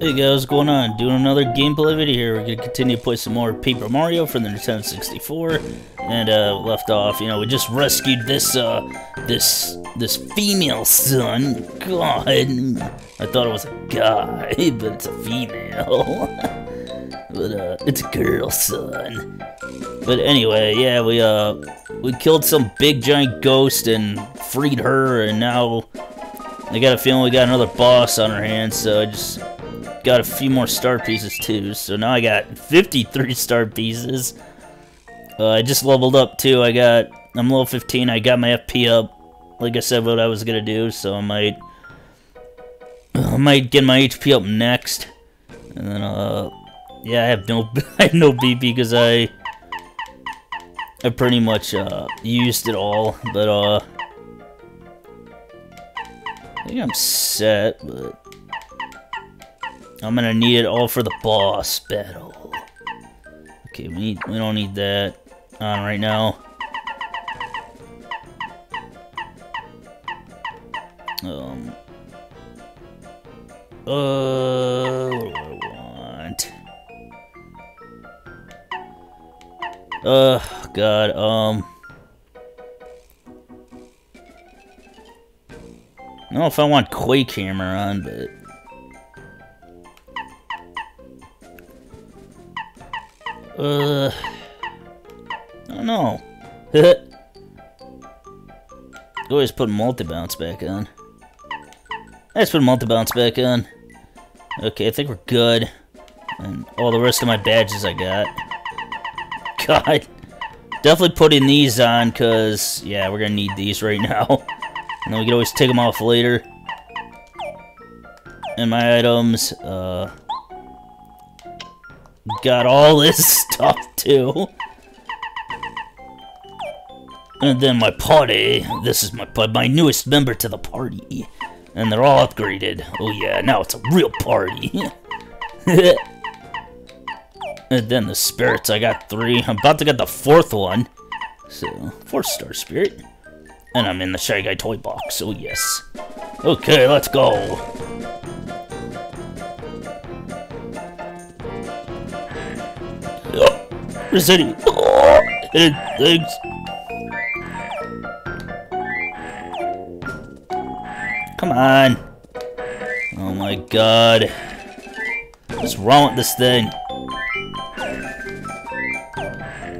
Hey guys, what's going on? Doing another gameplay video here. We're gonna continue to play some more Paper Mario from the Nintendo 64. And uh left off, you know, we just rescued this uh this this female son. God I thought it was a guy, but it's a female. but uh it's a girl son. But anyway, yeah, we uh we killed some big giant ghost and freed her and now I got a feeling we got another boss on our hands, so I just got a few more star pieces too, so now I got 53 star pieces. Uh, I just leveled up too. I got I'm level 15. I got my FP up. Like I said, what I was gonna do, so I might I might get my HP up next, and then uh yeah, I have no I have no BP because I I pretty much uh used it all, but uh I think I'm set, but I'm gonna need it all for the boss battle. Okay, we need we don't need that on right now. Um uh what do I want? Uh god, um I don't know if I want Quake Hammer on, but Uh, I don't know. Always put multi-bounce back on. Let's put multi-bounce back on. Okay, I think we're good. And all the rest of my badges I got. God. Definitely putting these on, because, yeah, we're going to need these right now. And then we can always take them off later. And my items, uh, got all this And then my party. This is my my newest member to the party. And they're all upgraded. Oh yeah, now it's a real party. and then the spirits, I got three. I'm about to get the fourth one. So, four star spirit. And I'm in the Shy Guy toy box, oh yes. Okay, let's go. Resetting. Oh, thanks. Come on. Oh my god. What's wrong with this thing?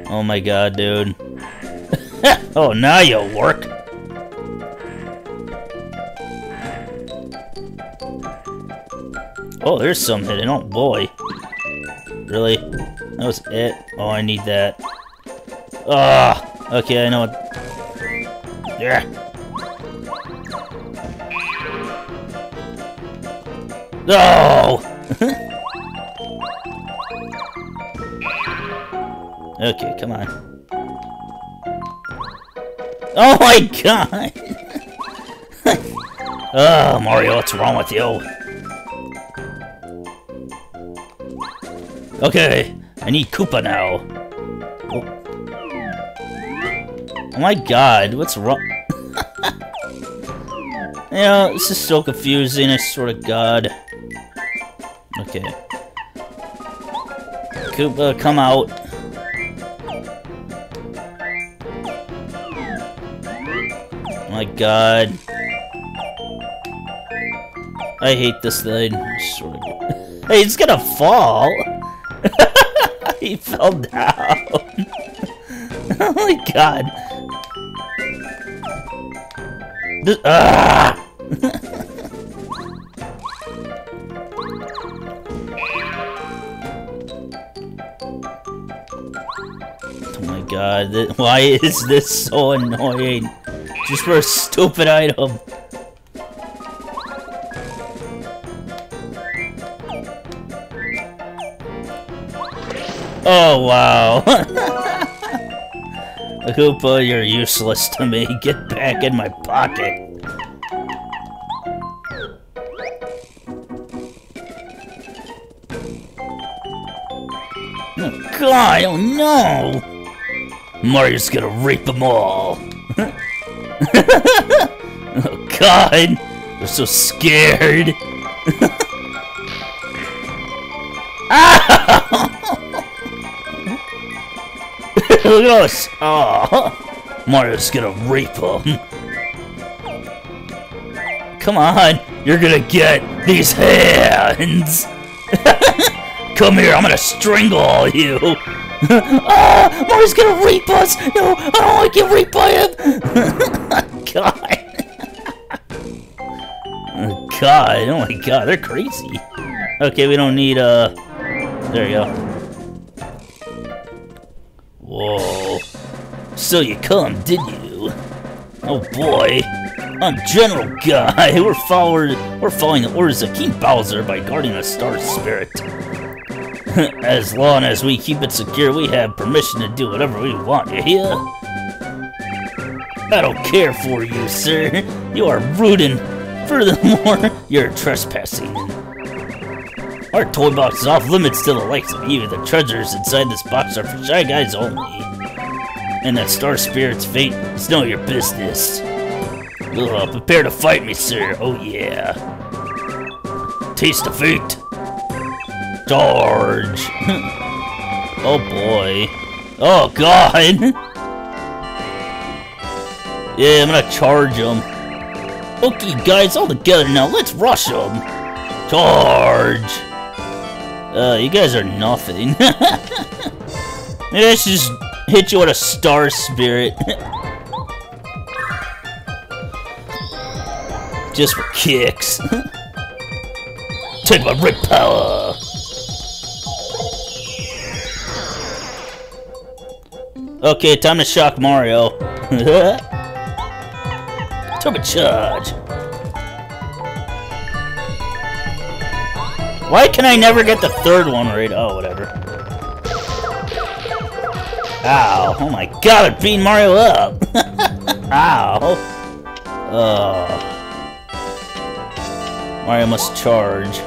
Oh my god, dude. oh, now you'll work. Oh, there's some hidden. Oh boy. Really? That was it? Oh, I need that. Ah! Oh, okay, I know what... Yeah! No! okay, come on. Oh my god! oh, Mario, what's wrong with you? Okay, I need Koopa now. Oh, oh my god, what's wrong? know, this is so confusing, I swear to god. Okay. Koopa, come out. Oh my god. I hate this thing. Hey, it's gonna fall! He fell down. oh my god. This, ah! oh my god, why is this so annoying? Just for a stupid item. Oh, wow. Koopa, you're useless to me. Get back in my pocket. Oh, God, oh no! Mario's gonna rape them all. oh, God! I'm so scared. Look at us! Oh, Mario's gonna rape him. Come on, you're gonna get these hands! Come here, I'm gonna strangle all you! ah, Mario's gonna rape us! No, I don't want to get raped by him! God! oh, God, oh my god, they're crazy. Okay, we don't need, uh... There you go. So you come, did you? Oh boy. I'm General Guy. We're following, we're following the orders of King Bowser by guarding the Star Spirit. as long as we keep it secure, we have permission to do whatever we want, you hear? I don't care for you, sir. You are rude and furthermore, you're trespassing. Our toy box is off limits to the likes of you. The treasures inside this box are for shy guys only. And that Star Spirit's fate is none of your business. Ugh, prepare to fight me, sir. Oh, yeah. Taste the fate. Charge. oh, boy. Oh, God. yeah, I'm gonna charge him. Okay, guys, all together now. Let's rush them. Charge. Uh, you guys are nothing. Maybe I should just hit you with a star spirit. just for kicks. Take my rip power! Okay, time to shock Mario. Turbo charge! Why can I never get the third one right? Oh, whatever. Ow. Oh my god, I'm beating Mario up! Ow. Ugh. Mario must charge.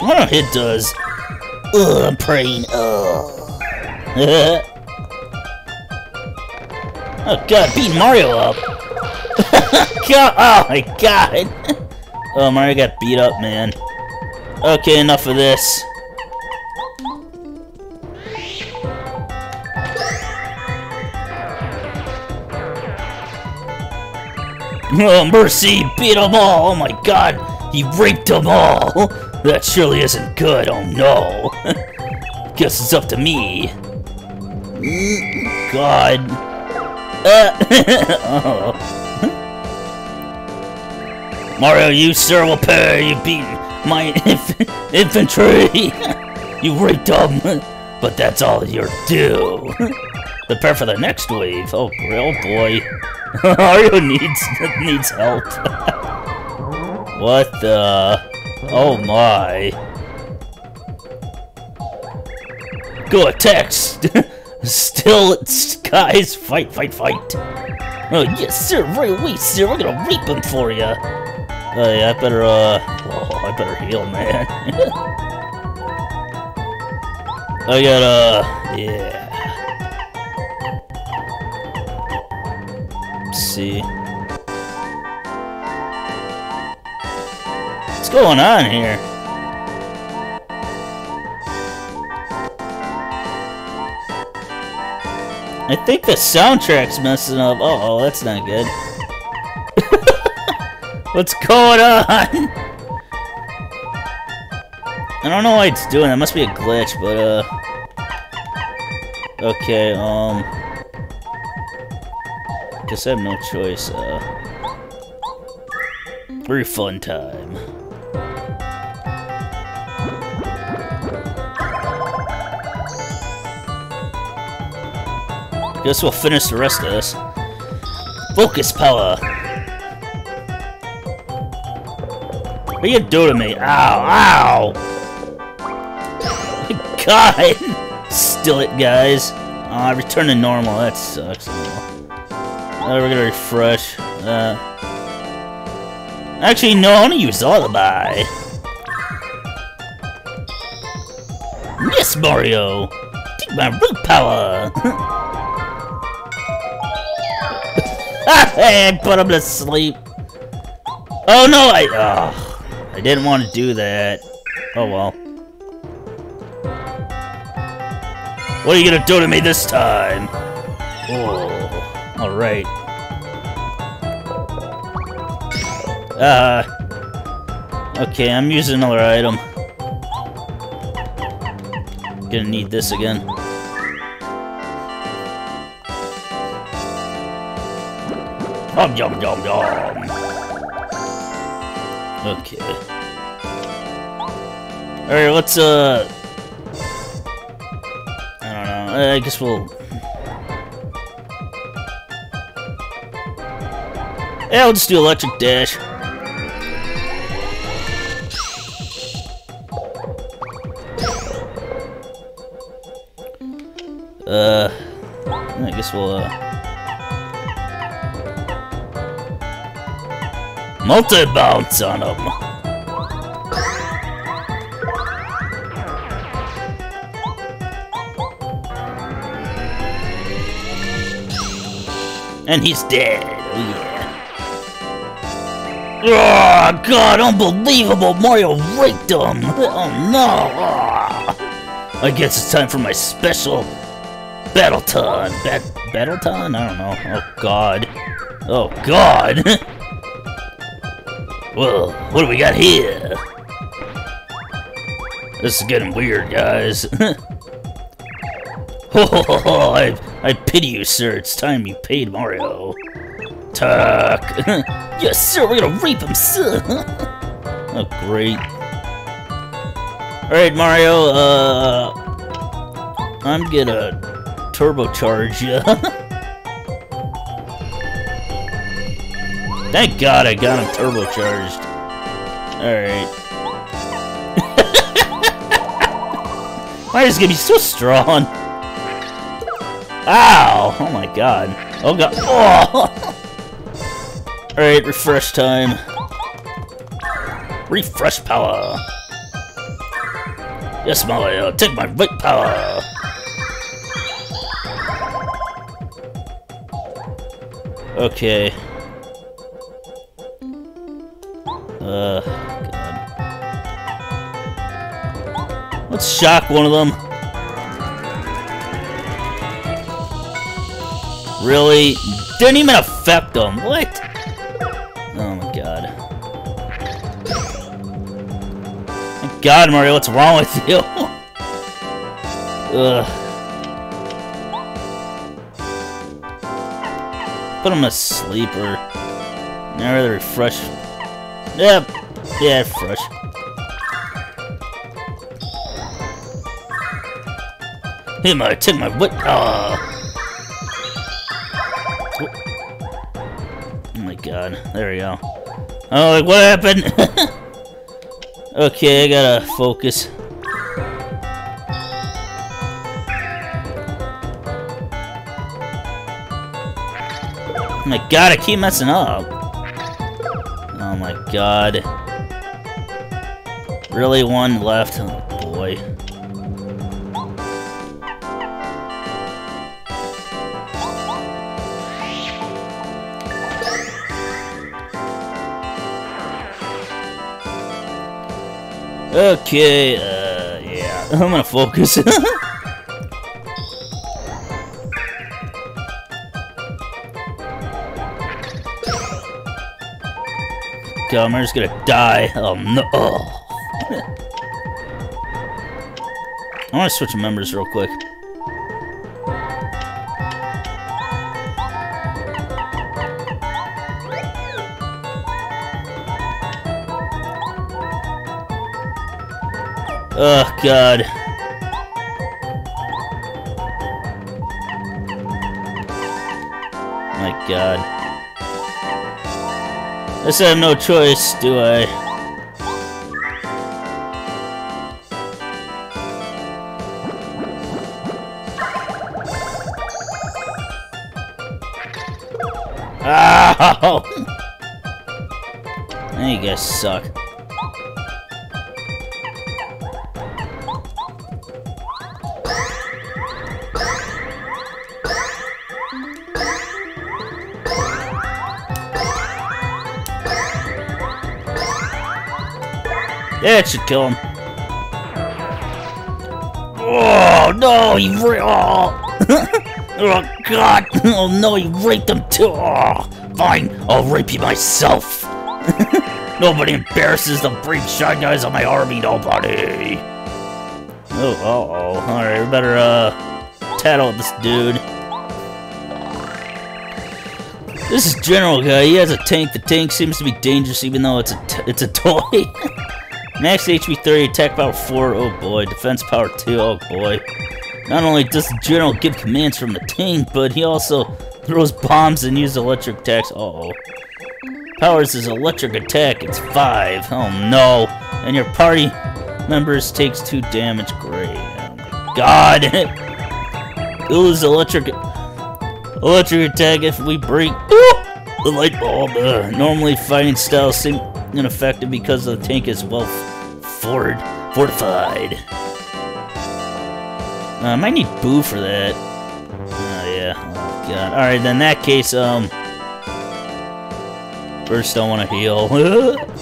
What it does? Ugh, I'm praying. Ugh. oh god, beat Mario up! god, oh my god! Oh, Mario got beat up, man. Okay, enough of this. Oh, mercy! Beat them all! Oh my god! He raped them all! That surely isn't good, oh no! Guess it's up to me. God. Uh, oh. Mario, you sir will pay! You beat my inf infantry! you raped them! But that's all you're due! Prepare for the next wave! Oh, oh boy. Mario needs needs help. what the? Oh my! Go attack! Still, guys, fight, fight, fight! Oh yes, sir, right away, sir. We're gonna reap them for you. Oh yeah, I better uh, oh, I better heal, man. I got uh, yeah. see. What's going on here? I think the soundtrack's messing up. Uh oh, that's not good. What's going on? I don't know why it's doing it. must be a glitch, but, uh... Okay, um guess I have no choice. Uh, refund time. Guess we'll finish the rest of this. Focus power. What are you doing to me? Ow! Ow! God! Still it, guys. Ah, uh, return to normal. That sucks. Uh, we're gonna refresh. Uh, actually, no, I want to use Lullaby. Yes, Mario! Take my root power! hey, I put him to sleep. Oh no, I. Oh, I didn't want to do that. Oh well. What are you gonna do to me this time? Oh, alright. Uh, okay, I'm using another item. Gonna need this again. Yum yum yum yum. Okay. Alright, let's uh I don't know. I guess we'll Yeah, we'll just do electric dash. Uh, I guess we'll, uh... Multi-bounce on him! And he's dead, oh yeah. Oh god, unbelievable! Mario raped him! Oh no! I guess it's time for my special Battleton! Bat Battleton? I don't know. Oh god. Oh god! Well, what do we got here? This is getting weird, guys. oh, I, I pity you, sir. It's time you paid Mario. Tuck. yes, sir, we're gonna rape him, sir. oh, great. Alright, Mario, uh... I'm gonna turbocharge you. Thank God I got him turbocharged. Alright. Mario's gonna be so strong. Ow! Oh my god. Oh god. Oh! Alright, refresh time. Refresh power. Yes, Mario, take my right power. Okay. Uh, God. Let's shock one of them. Really? Didn't even affect them. What? Oh my god. Thank God, Mario, what's wrong with you? Ugh. Put him asleep or... I'd rather refresh Yep. Yeah, fresh. Hey, my, take my what? Oh. Uh. oh my god. There we go. Oh, like, what happened? okay, I gotta focus. Oh my god, I keep messing up. Oh my god. Really one left? Oh boy. Okay, uh, yeah. I'm gonna focus. Gomer's gonna die. Oh no. Oh. I want to switch members real quick. Oh, God. My God. I guess I have no choice, do I? Ow! you guys suck. That should kill him. Oh no, he ra- oh. oh god, oh no, he raped him too. Oh, fine, I'll rape you myself. Nobody embarrasses the brave shy guys of my army, nobody. Oh, uh-oh. Alright, we better, uh, tattle this dude. This is General Guy. He has a tank. The tank seems to be dangerous even though it's a it's a toy. Max HP 30, attack power 4, oh boy. Defense power 2, oh boy. Not only does the General give commands from the tank, but he also throws bombs and uses electric attacks. Uh oh Powers his electric attack. It's 5. Oh no. And your party members takes 2 damage. Great. Oh my god. Ooh, electric Electric attack if we break the light bulb. Uh, normally, fighting styles seem ineffective because the tank is well fort fortified. Uh, I might need Boo for that. Oh, yeah. Oh, God. Alright, then in that case, um... First, I want to heal.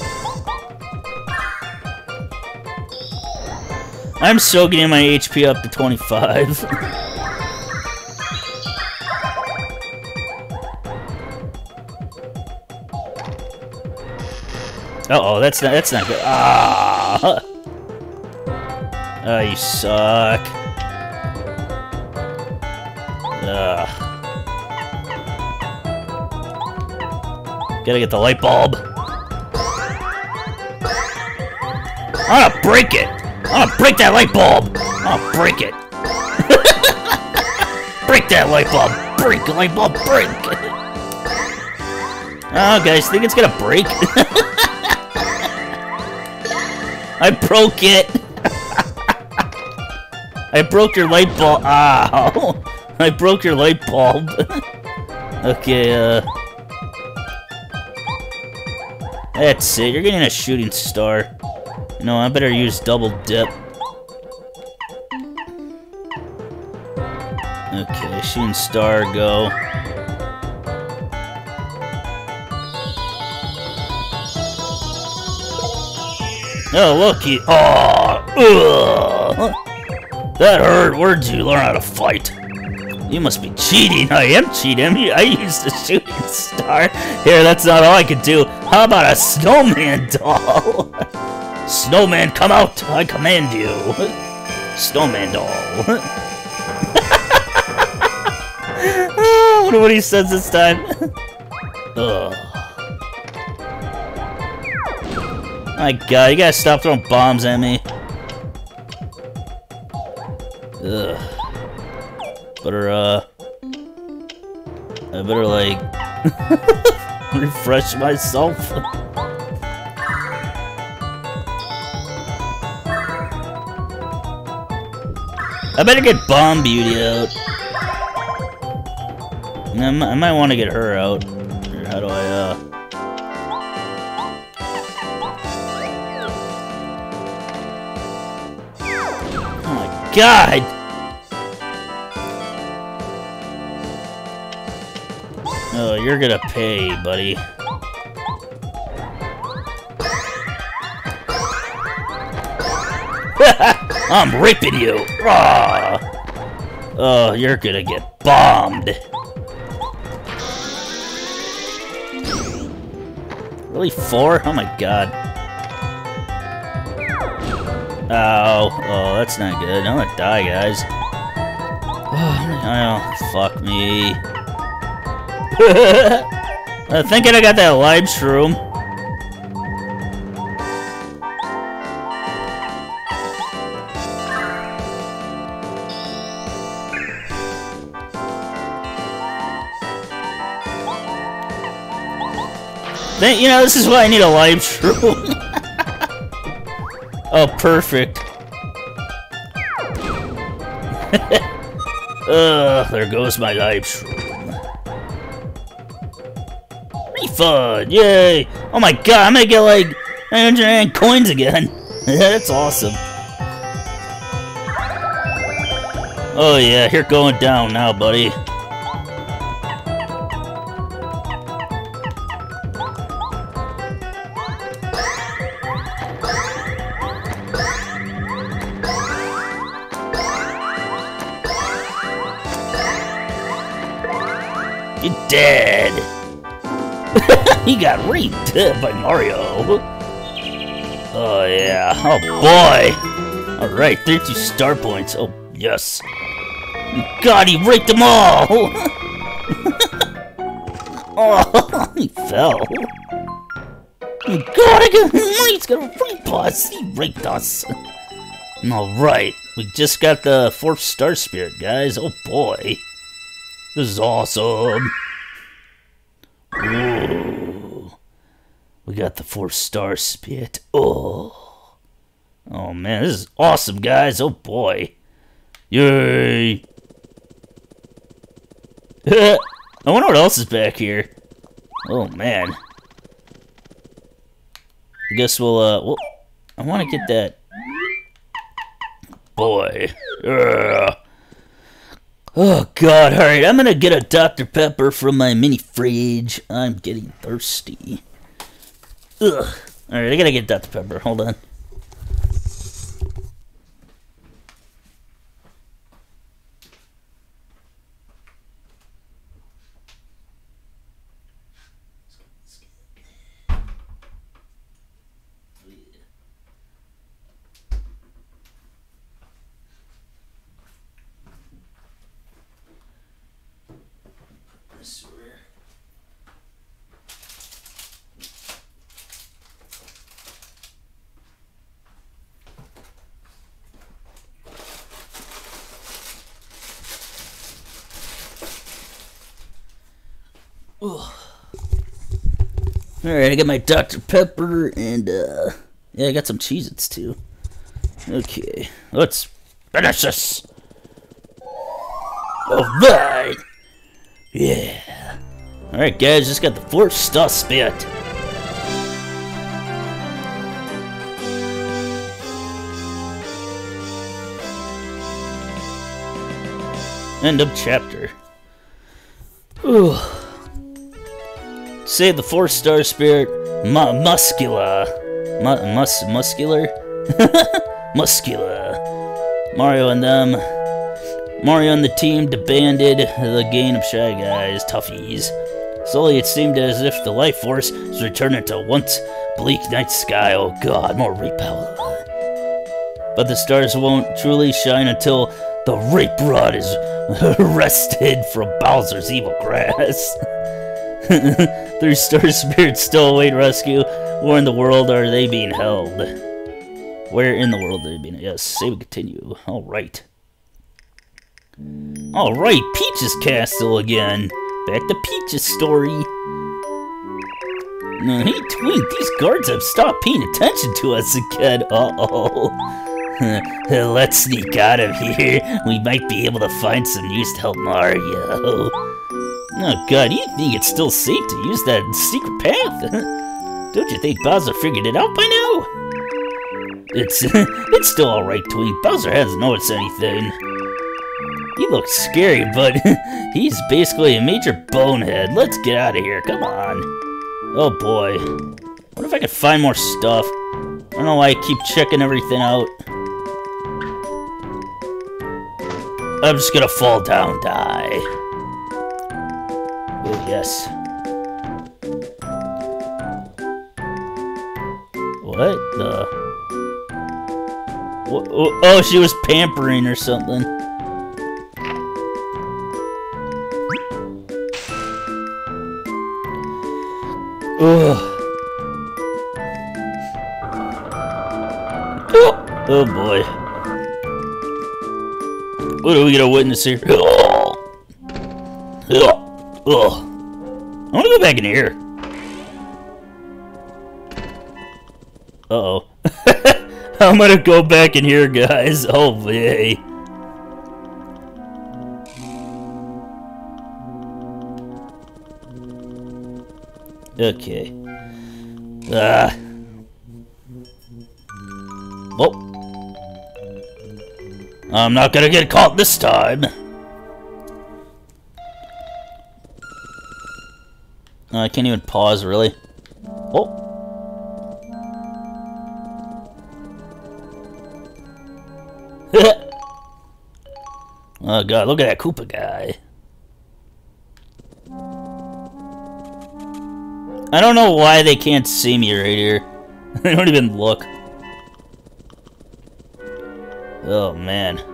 I'm still getting my HP up to 25. Uh oh, that's not that's not good. Ah! Oh, you suck. Ugh. Gotta get the light bulb. I'm gonna break it! I'm gonna break that light bulb! I'm gonna break it! break that light bulb! Break light bulb! Break! oh, guys, think it's gonna break? I broke it! I broke your light bulb. Ow! I broke your light bulb. okay, uh... That's it. You're getting a shooting star. No, I better use double dip. Okay, shooting star, go. Oh, look, you. Oh, ugh. That hurt. Where'd you learn how to fight? You must be cheating. I am cheating. I used a shooting star. Here, that's not all I could do. How about a snowman doll? snowman, come out. I command you. Snowman doll. Wonder oh, what he says this time. Ugh. My god, you gotta stop throwing bombs at me. Ugh. Better, uh... I better, like... refresh myself. I better get Bomb Beauty out. I might want to get her out. How do I, uh... God! Oh, you're gonna pay, buddy. I'm ripping you! Rawr. Oh, you're gonna get bombed! Really, four? Oh my god. Oh, oh, that's not good. I'm gonna die, guys. Oh, fuck me. I'm thinking I got that Life Shroom. you know, this is why I need a Life Shroom. Oh, perfect. Ugh, there goes my life. Refund! Yay! Oh my god, I'm gonna get like 900 coins again. That's awesome. Oh yeah, you're going down now, buddy. Got raped by Mario. Oh yeah. Oh boy. Alright, 32 star points. Oh yes. God, he raped them all! oh, he fell. Oh, God, I got, he's gonna rape us! He raped us! Alright, we just got the fourth star spirit, guys. Oh boy. This is awesome. We got the four star spit. Oh. Oh man, this is awesome, guys. Oh boy. Yay. I wonder what else is back here. Oh man. I guess we'll uh well I wanna get that boy. Ugh. Oh god, alright, I'm gonna get a Dr. Pepper from my mini fridge. I'm getting thirsty. Ugh. Alright, I gotta get Dr. Pepper. Hold on. Alright, I my Dr. Pepper and, uh, yeah, I got some Cheez Its too. Okay, let's finish this. Alright! Yeah. Alright, guys, just got the fourth spit. End of chapter. Ooh. Say the four star spirit, mu muscula. Mu mus muscular? muscula. Mario and them. Mario and the team disbanded the gang of Shy Guys, toughies. Slowly it seemed as if the life force was returning to once bleak night sky. Oh god, more repel. But the stars won't truly shine until the rape rod is arrested from Bowser's evil grass. Three star spirits still await rescue. Where in the world are they being held? Where in the world are they being? Yes, save and continue. All right. All right, Peach's castle again. Back to Peach's story. Uh, hey, Twink, these guards have stopped paying attention to us again. Uh-oh. Let's sneak out of here. We might be able to find some use to help Mario. Oh god, you think it's still safe to use that secret path? Don't you think Bowser figured it out by now? It's it's still alright, Twink. Bowser hasn't noticed anything. He looks scary, but he's basically a major bonehead. Let's get out of here, come on. Oh boy. What if I could find more stuff? I don't know why I keep checking everything out. I'm just gonna fall down, die. Yes. What the? Oh, she was pampering or something. Ugh. Oh, oh boy. What are we gonna witness here? Oh. Oh. I wanna go back in here. Uh-oh. I'm gonna go back in here, guys. Oh, yay. Okay. Ah. Well. I'm not gonna get caught this time. I can't even pause, really. Oh. oh god, look at that Koopa guy. I don't know why they can't see me right here. they don't even look. Oh, man.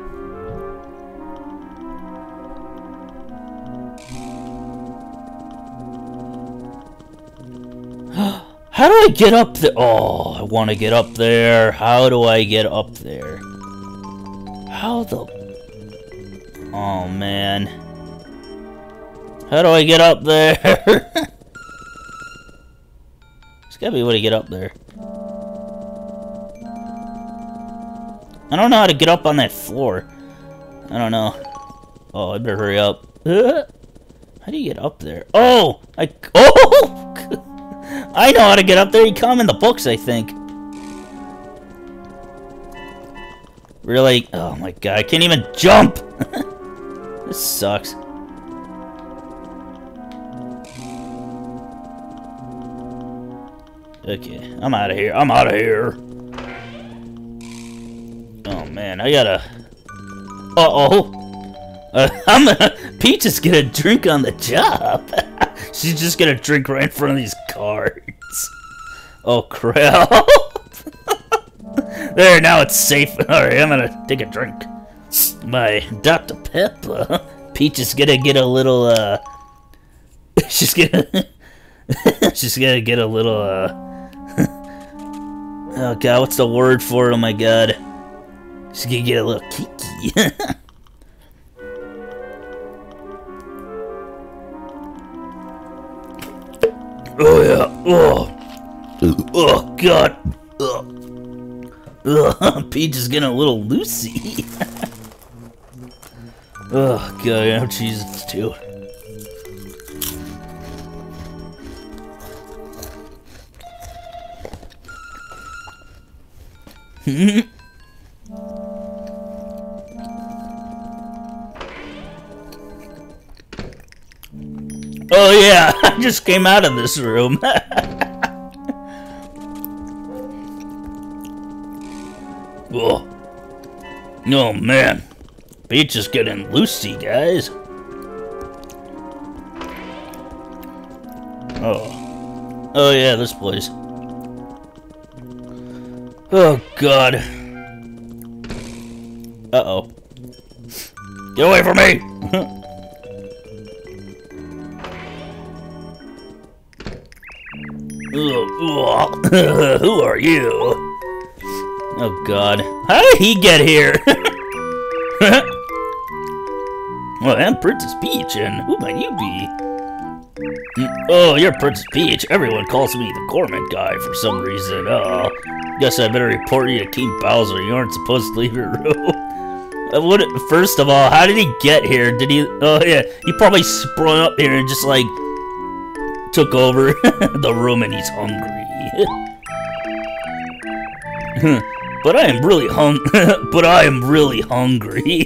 I get up there? Oh, I want to get up there. How do I get up there? How the... Oh, man. How do I get up there? There's gotta be a way to get up there. I don't know how to get up on that floor. I don't know. Oh, I better hurry up. How do you get up there? Oh! I... Oh! I know how to get up there. You come in the books, I think. Really? Oh my god, I can't even jump! this sucks. Okay, I'm out of here. I'm out of here. Oh man, I gotta... Uh-oh. Uh, I'm gonna... Peach is gonna drink on the job. She's just gonna drink right in front of these cards. Oh crap. there, now it's safe. Alright, I'm gonna take a drink. My Dr. Pepper. Peach is gonna get a little, uh... she's gonna... she's gonna get a little, uh... oh god, what's the word for it? Oh my god. She's gonna get a little kiki. Oh yeah. Oh. Oh god. Ugh. Ugh. Peach is getting a little loosey. oh god, I have cheese too. Oh yeah, I just came out of this room. oh. oh man, Peach is getting loosey, guys. Oh. Oh yeah, this place. Oh god. Uh-oh. Get away from me! Who are you? Oh god. How did he get here? well, I'm Princess Peach, and who might you be? Mm, oh, you're Princess Peach. Everyone calls me the Gourmet Guy for some reason. Oh, guess I better report you to King Bowser. You aren't supposed to leave your room. Uh, what, first of all, how did he get here? Did he? Oh yeah, he probably sprung up here and just like took over the room and he's hungry. but I am really hung. but I am really hungry.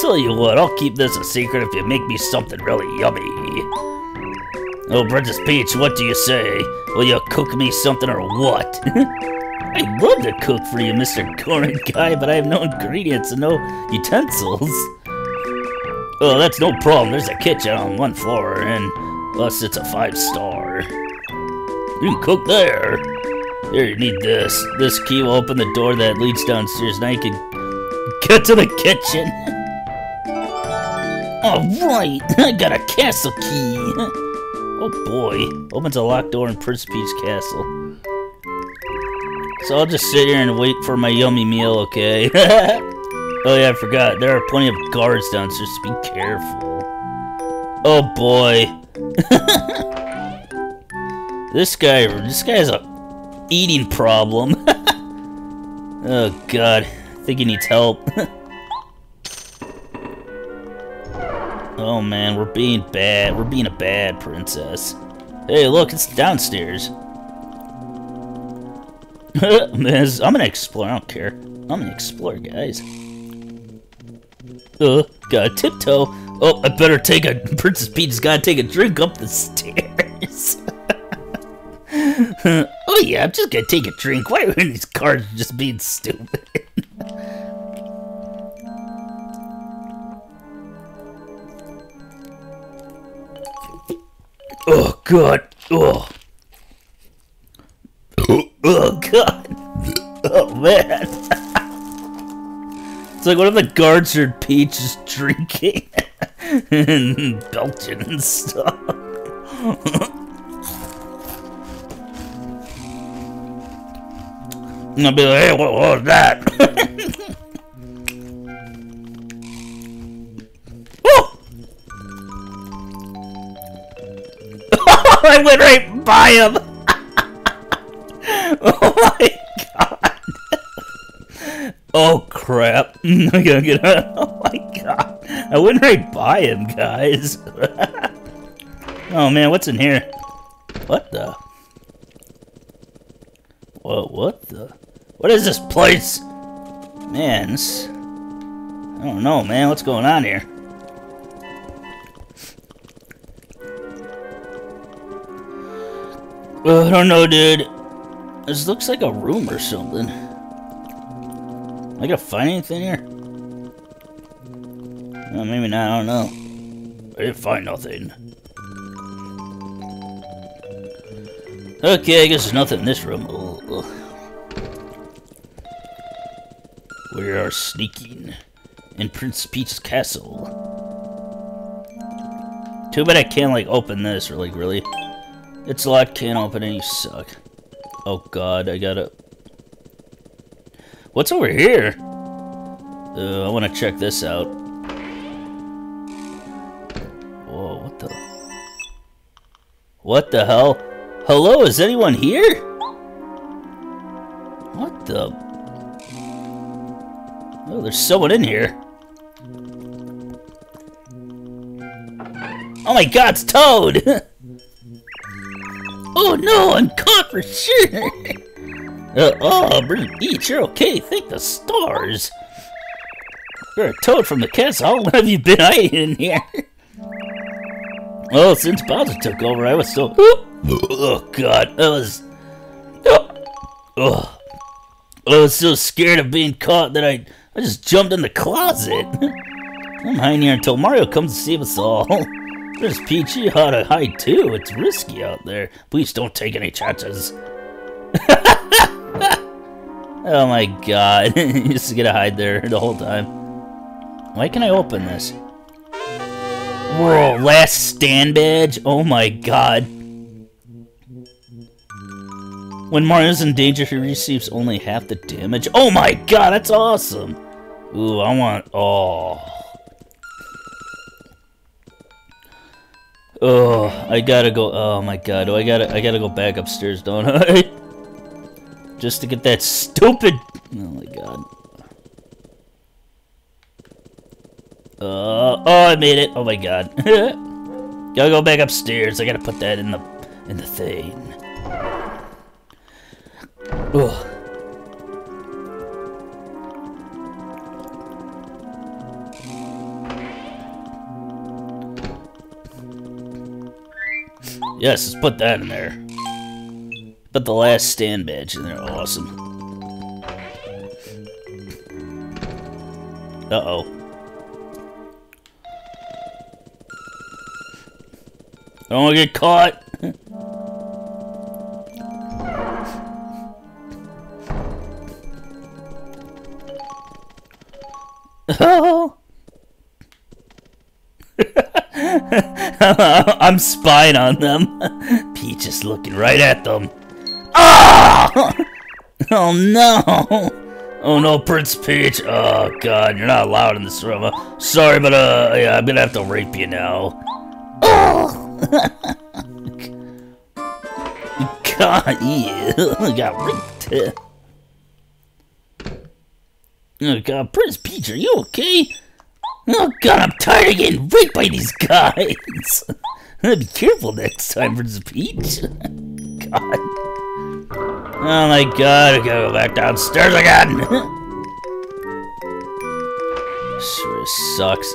Tell you what, I'll keep this a secret if you make me something really yummy. Oh, Princess Peach, what do you say? Will you cook me something or what? I'd love to cook for you, Mr. Corn Guy, but I have no ingredients and no utensils. Oh, that's no problem. There's a kitchen on one floor, and plus it's a five star. You can cook there. Here, you need this. This key will open the door that leads downstairs. Now you can get to the kitchen. Alright, I got a castle key. Oh boy. Opens a locked door in Prince Peach Castle. So I'll just sit here and wait for my yummy meal, okay? oh yeah, I forgot. There are plenty of guards downstairs, so be careful. Oh boy. this guy, this guy has a eating problem. oh god, I think he needs help. oh man, we're being bad. We're being a bad princess. Hey, look, it's downstairs. I'm gonna explore. I don't care. I'm gonna explore, guys. Uh, gotta tiptoe. Oh, I better take a Princess Peach's gotta take a drink up the stairs. oh yeah, I'm just gonna take a drink. Why are these cards just being stupid? oh god. Oh. Oh god! Oh man! it's like one of the guards heard Peach is drinking and belching and stuff. I'm gonna be like, hey, what was that? Woo! I went right by him! oh my god! Oh crap! I gotta get out. I went right by him, guys. oh man, what's in here? What the? Whoa, what the? What is this place? Man, this... I don't know, man. What's going on here? I don't know, dude. This looks like a room or something. Am I gonna find anything here? Maybe not, I don't know. I didn't find nothing. Okay, I guess there's nothing in this room. Ugh. We are sneaking in Prince Peach's castle. Too bad I can't, like, open this, or, like, really. It's locked, can't open it, you suck. Oh god, I gotta... What's over here? Uh, I wanna check this out. What the hell? Hello, is anyone here? What the... Oh, there's someone in here. Oh my god, it's Toad! Oh no, I'm caught for sure! uh, oh, Bruce Beach, you're okay, thank the stars! You're a toad from the castle, how long have you been hiding in here? Well, since Bowser took over, I was so... Oh god, I was... Oh, oh, I was so scared of being caught that I, I just jumped in the closet. I'm hiding here until Mario comes to save us all. There's Peachy how to hide too. It's risky out there. Please don't take any chances. oh my god. you just gotta hide there the whole time. Why can I open this? Whoa, last stand badge? Oh my god. When Mario's in danger, he receives only half the damage. Oh my god, that's awesome! Ooh, I want... Oh... Oh, I gotta go. Oh my god, oh, I gotta, I gotta go back upstairs, don't I? Just to get that stupid. Oh my god. Uh, oh, I made it. Oh my god. gotta go back upstairs. I gotta put that in the, in the thing. Ugh. Yes, let's put that in there. Put the last stand badge in there. Awesome. Don't want to get caught. oh. I'm spying on them. Peach is looking right at them. Oh! Oh no! Oh no, Prince Peach! Oh god, you're not allowed in this room. Sorry, but uh, yeah, I'm gonna have to rape you now. God, yeah, got raped. Oh god, Prince Peach, are you okay? Oh god, I'm tired of getting raped by these guys. Be careful next time this peach. god. Oh my god, I gotta go back downstairs again. sure sucks.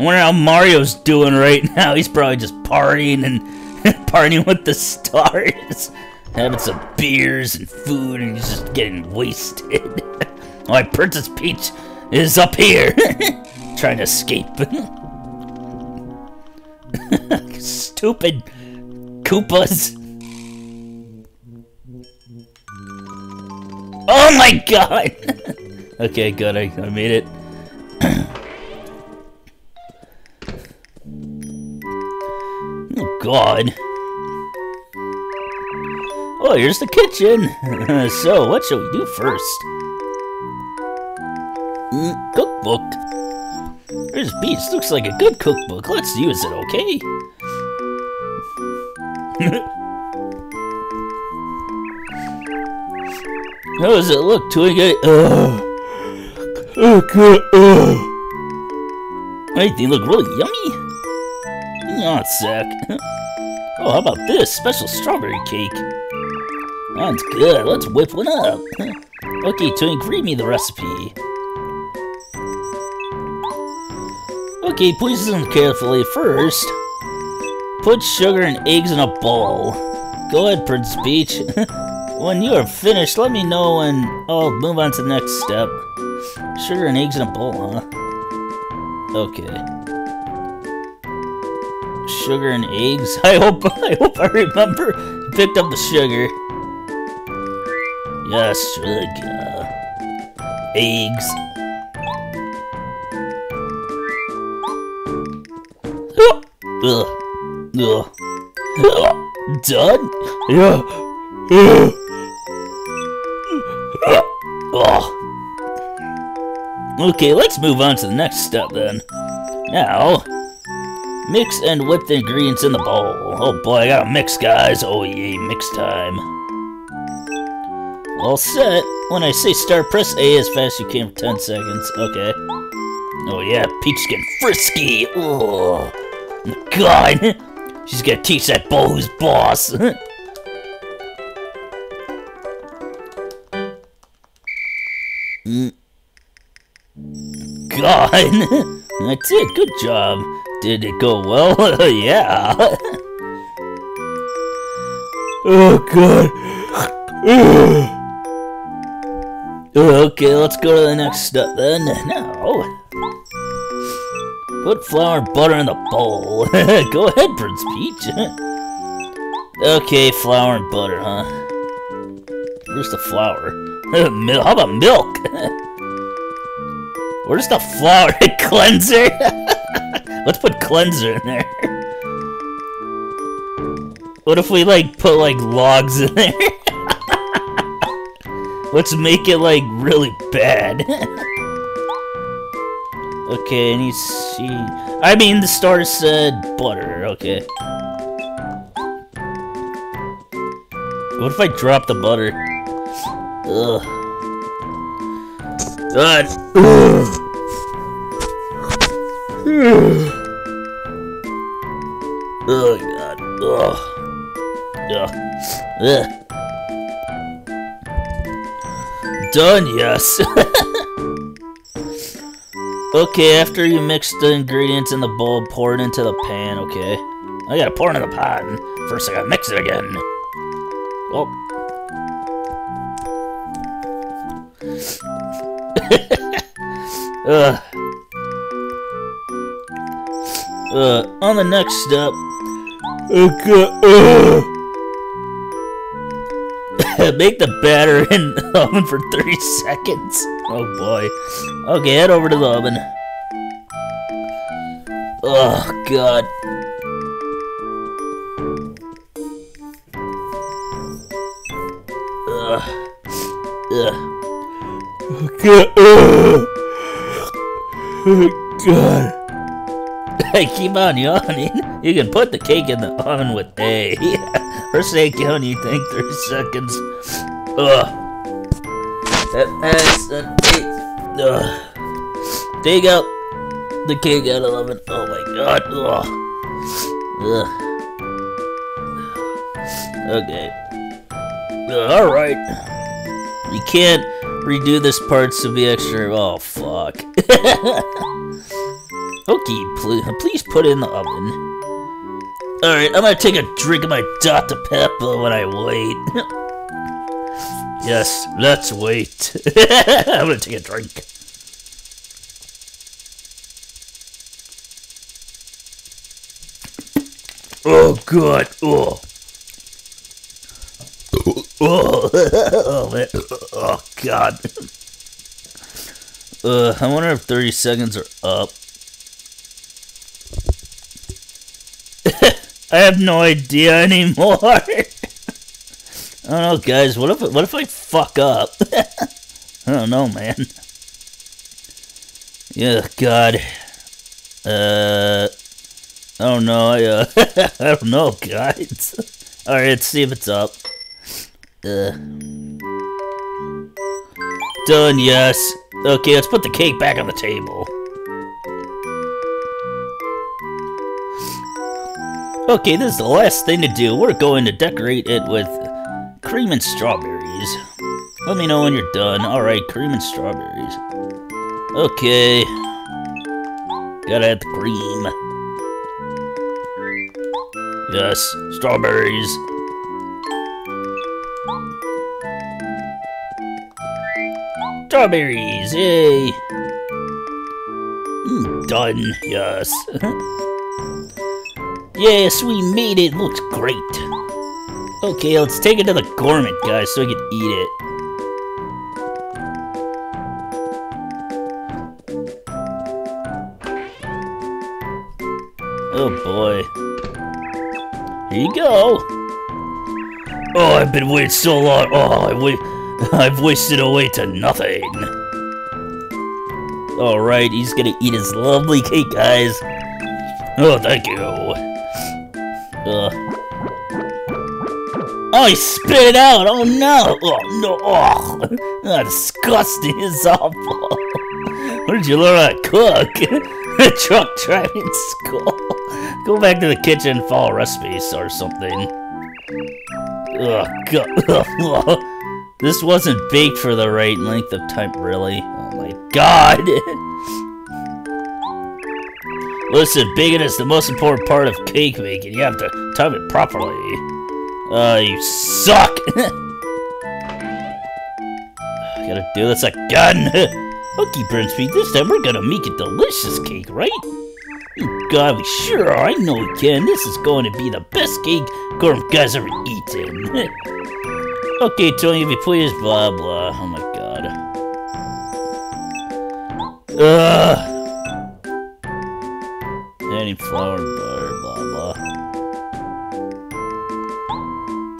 I wonder how Mario's doing right now. He's probably just partying and partying with the stars. Having some beers and food and he's just getting wasted. My Princess Peach is up here. trying to escape. Stupid Koopas. Oh my god! okay, good, I, I made it. God. Oh, here's the kitchen. so, what shall we do first? Mm, cookbook. There's Beats. Looks like a good cookbook. Let's use it, okay? How does it look, Twiggy? Uh, okay, uh. Hey, they look really yummy. Not sack. Oh, how about this? Special strawberry cake. That's good. Let's whip one up. Okay, Twink, read me the recipe. Okay, please listen carefully. First, put sugar and eggs in a bowl. Go ahead, Prince Peach. when you are finished, let me know and I'll move on to the next step. Sugar and eggs in a bowl, huh? Okay. Sugar and eggs. I hope I hope I remember. Picked up the sugar. Yes, sugar. Uh, eggs. Ugh. Ugh. Done? Yeah. Oh. Okay, let's move on to the next step then. Now, mix and whip the ingredients in the bowl. Oh boy, I gotta mix, guys. Oh yeah, mix time. All set. When I say start, press A as fast as you can for 10 seconds. Okay. Oh yeah, Peach's getting frisky. Oh. God! She's gonna teach that bowl who's boss. Mm. God! That's it, good job. Did it go well? yeah. oh god. okay, let's go to the next step then. Now, Put flour and butter in the bowl. Go ahead, Prince Peach. okay, flour and butter, huh? Where's the flour? How about milk? Where's the flour? cleanser? Let's put cleanser in there. What if we, like, put, like, logs in there? Let's make it, like, really bad. Okay, and you see... I mean, the star said butter, okay. What if I drop the butter? Ugh. God. Ugh. Oh, God. Ugh. Ugh. Ugh. Done, yes. Okay, after you mix the ingredients in the bowl, pour it into the pan, okay. I gotta pour it in the pan. First I gotta mix it again. Oh. uh. Uh, on the next step. make the batter in the oven for 30 seconds. Oh boy. Okay, head over to the oven. Oh god. Ugh. Ugh. God. Oh god. I keep on yawning. You can put the cake in the oven with A. First they count, you think 30 seconds. Ugh. That's an eight. Ugh. Dig up the cake out of the oven. Oh my god. Ugh. Ugh. Okay. Alright. You can't redo this part to be extra. Oh, fuck. okay, please, please put it in the oven. Alright, I'm gonna take a drink of my Dr. Pepper when I wait. Yes, let's wait. I'm gonna take a drink. Oh god. Oh. Oh, oh man. Oh god. Uh, I wonder if 30 seconds are up. I have no idea anymore. I don't know, guys. What if what if I fuck up? I don't know, man. Yeah, God. Uh, I don't know. I uh, I don't know, guys. All right, let's see if it's up. Uh, done. Yes. Okay, let's put the cake back on the table. Okay, this is the last thing to do. We're going to decorate it with cream and strawberries. Let me know when you're done. Alright, cream and strawberries. Okay. Gotta add the cream. Yes, strawberries. Strawberries, yay! Mm, done, yes. Yes, we made it. Looks great. Okay, let's take it to the gourmet, guys, so we can eat it. Oh boy. Here you go. Oh, I've been waiting so long. Oh, I wait. I've wasted away to nothing. Alright, he's gonna eat his lovely cake, guys. Oh, thank you. Ugh. Oh, he spit it out! Oh no! Oh no! Oh, oh disgusting! It's awful. Where did you learn how to cook? Truck driving school. Go back to the kitchen and follow recipes or something. Ugh, God. this wasn't baked for the right length of time, really. Oh my god! Listen, bacon is the most important part of cake making. You have to time it properly. Uh, you suck! gotta do this again! okay, Brinsby, this time we're gonna make a delicious cake, right? God, we sure. I know we can. This is going to be the best cake Gourmet Guy's ever eaten. okay, Tony, if you please, blah, blah. Oh my god. Ugh adding flour and butter, blah blah.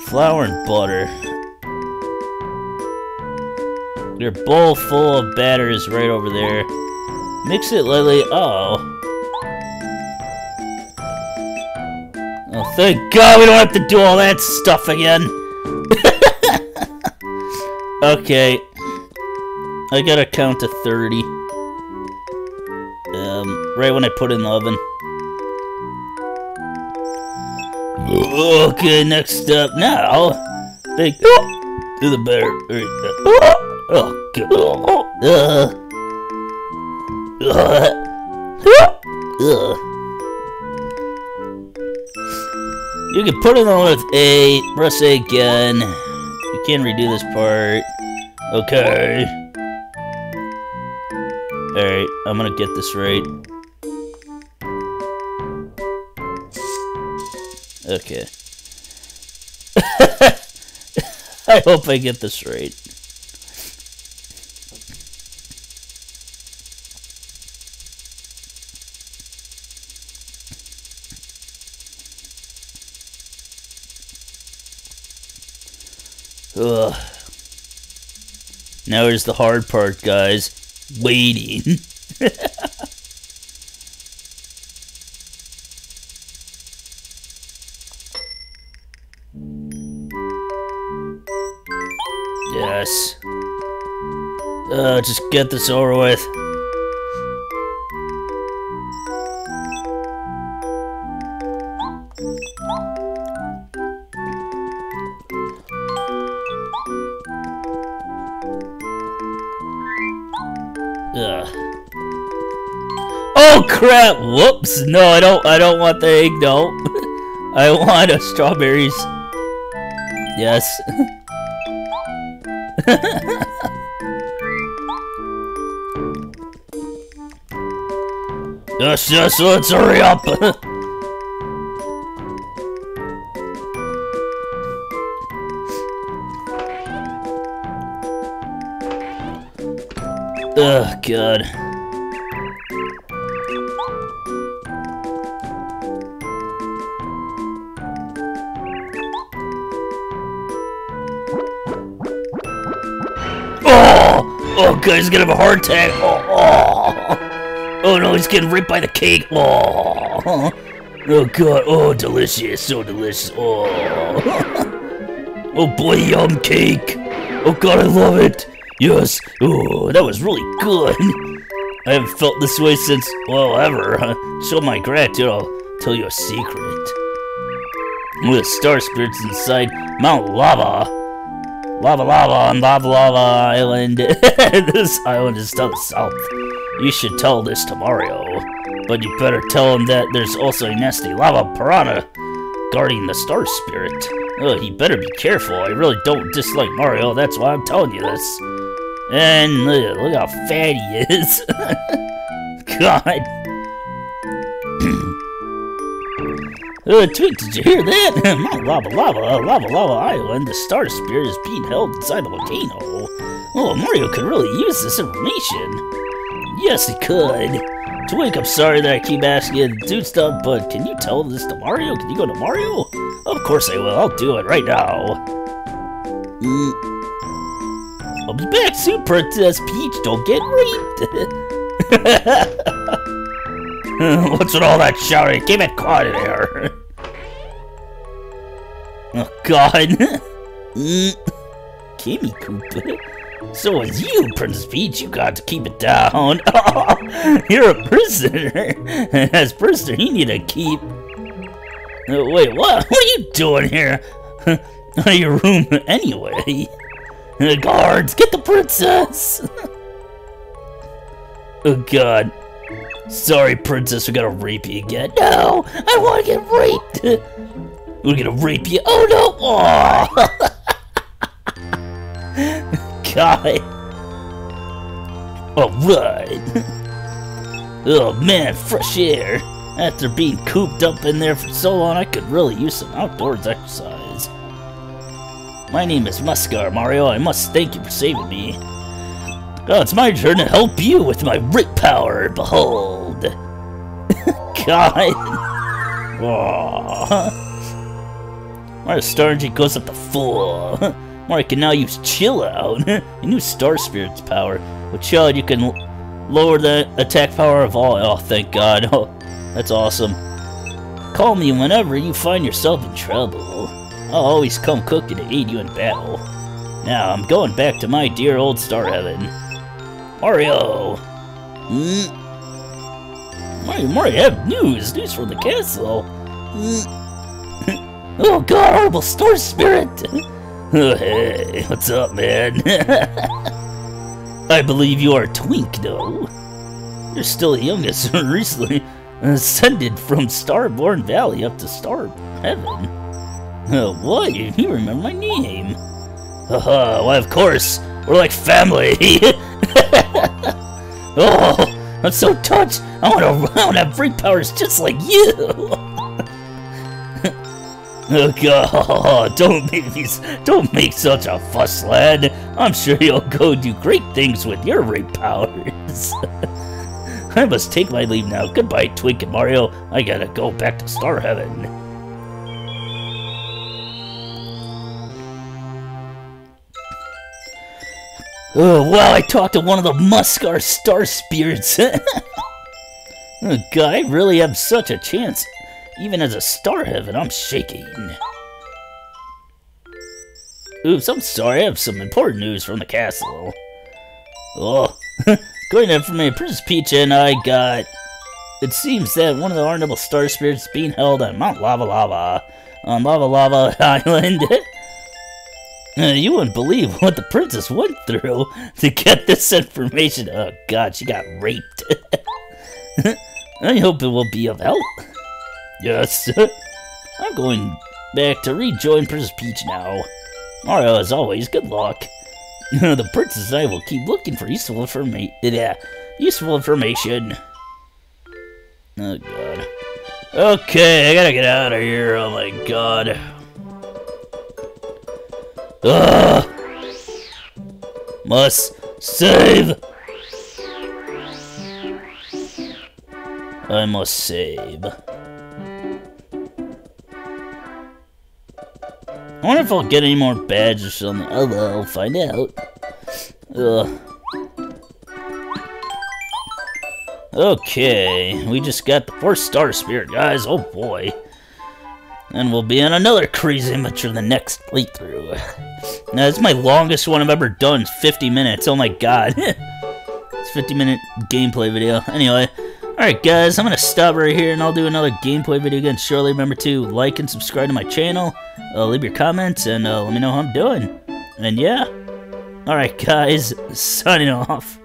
Flour and butter. Your bowl full of batter is right over there. Mix it lightly. Oh. Oh, thank God we don't have to do all that stuff again. okay. I gotta count to 30. Um, right when I put in the oven. Okay, next up now. They do the better. Oh, God. Uh, uh, You can put it on with A, press A again. You can redo this part. Okay. Alright, I'm gonna get this right. Okay. I hope I get this right. Ugh. Now is the hard part, guys. Waiting. Yes. Uh, just get this over with. Oh crap! Whoops! No, I don't. I don't want the egg. No, I want a strawberries. Yes. yes, yes, let's hurry up! Ugh, God. God, he's gonna have a heart attack. Oh, oh. oh no, he's getting ripped by the cake. Oh. Oh, God. Oh, delicious. So delicious. Oh. oh, boy, yum cake. Oh, God, I love it. Yes. Oh, that was really good. I haven't felt this way since, well, ever. Show my gratitude. I'll tell you a secret. With star spirits inside Mount Lava. Lava Lava on Lava Lava Island. this island is the south. You should tell this to Mario. But you better tell him that there's also a nasty lava piranha guarding the star spirit. Oh, he better be careful. I really don't dislike Mario. That's why I'm telling you this. And look, look how fat he is. God. Uh, did you hear that? Mount Lava Lava, Lava Lava Island, the Star Spirit is being held inside the volcano. Oh, Mario could really use this information. Yes, he could. Twink, I'm sorry that I keep asking you to do stuff, but can you tell this to Mario? Can you go to Mario? Of course I will. I'll do it right now. Mm. I'll be back soon, Princess Peach. Don't get raped. What's with all that shouting? Keep it quiet in here. God. mm. Gimme, Koopa. So is you, Princess Peach. You got to keep it down. You're a prisoner. As prisoner, you need to keep... Uh, wait, what? What are you doing here? Out your room anyway. Uh, guards, get the princess! oh, God. Sorry, princess, we gotta rape you again. No, I wanna get raped. We're gonna rape you. Oh no! Oh. God. Alright. Oh man, fresh air. After being cooped up in there for so long, I could really use some outdoors exercise. My name is Muskular, Mario. I must thank you for saving me. Oh, it's my turn to help you with my rip power. Behold. God. My star energy goes up to full. Mario can now use Chill Out, a new Star Spirit's power. With Chill Out, you can lower the attack power of all. Oh, thank God. Oh, that's awesome. Call me whenever you find yourself in trouble. I'll always come cooking to aid you in battle. Now, I'm going back to my dear old Star Heaven. Mario! Mm. Mario, Mario, I have news! News from the castle! Mm. Oh god, horrible star spirit! oh, hey, what's up, man? I believe you are a Twink, though. You're still the youngest recently ascended from Starborn Valley up to Star Heaven. Uh, what? You remember my name? Haha, why of course! We're like family! oh, I'm so touched. I want to, I want to have freak powers just like you. Oh God! Don't make don't make such a fuss, lad. I'm sure you'll go do great things with your rape powers. I must take my leave now. Goodbye, Twink and Mario. I gotta go back to Star Heaven. Oh, wow, I talked to one of the Muskular Star Spirits. oh, God, I really have such a chance. Even as a Star Heaven, I'm shaking. Oops, I'm sorry, I have some important news from the castle. Oh, going to information Princess Peach and I got... It seems that one of the honorable Star Spirits is being held on Mount Lava Lava, on Lava Lava Island. Uh, you wouldn't believe what the princess went through to get this information. Oh god, she got raped. I hope it will be of help. Yes. I'm going back to rejoin Princess Peach now. Mario, as always, good luck. the princess and I will keep looking for useful information. Yeah, useful information. Oh god. Okay, I gotta get out of here. Oh my god. Ugh. Must save. I must save. I wonder if I'll get any more badges or something. Oh well, I'll find out. Ugh. Okay, we just got the fourth star spirit, guys. Oh boy. And we'll be in another crazy adventure the next playthrough. Now, this is my longest one I've ever done. 50 minutes. Oh my god. it's 50 minute gameplay video. Anyway, alright guys, I'm going to stop right here and I'll do another gameplay video again shortly. Remember to like and subscribe to my channel. Uh, leave your comments and uh, let me know how I'm doing. And yeah. Alright guys, signing off.